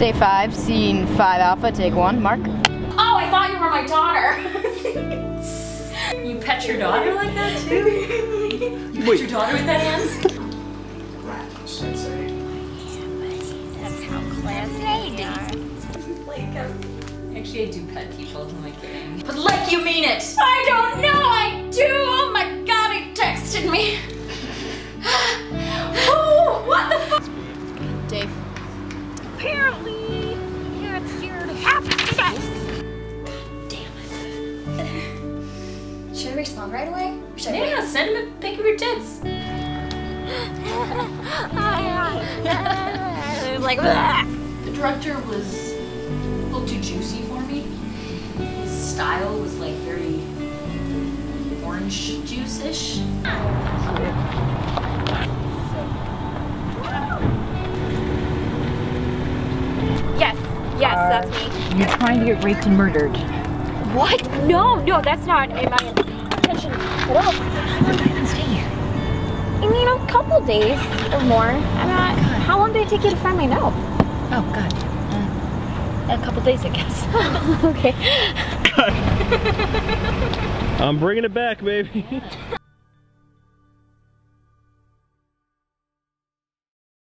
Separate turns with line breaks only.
Day five, scene five alpha, take one. Mark.
Oh, I thought you were my daughter.
You pet your daughter like that too? You pet your daughter with that hands?
That's how classy they are.
Like, um, actually, I do pet people. Who am I kidding? But like you mean it.
I don't know,
Apparently, you're to have sex.
Should I respond right away? Or should I
Yeah, send him a pic of your tits.
like,
The director was a little too juicy for me. His style was like very orange juice-ish.
Yes, yes, that's me.
You're trying to get raped and murdered.
What? No, no, that's not in my intention at all.
How long have you been staying here?
I mean, a couple days or more. I'm not. How long did it take you to find my note?
Oh, God. Uh, a couple days, I guess.
okay.
I'm bringing it back, baby.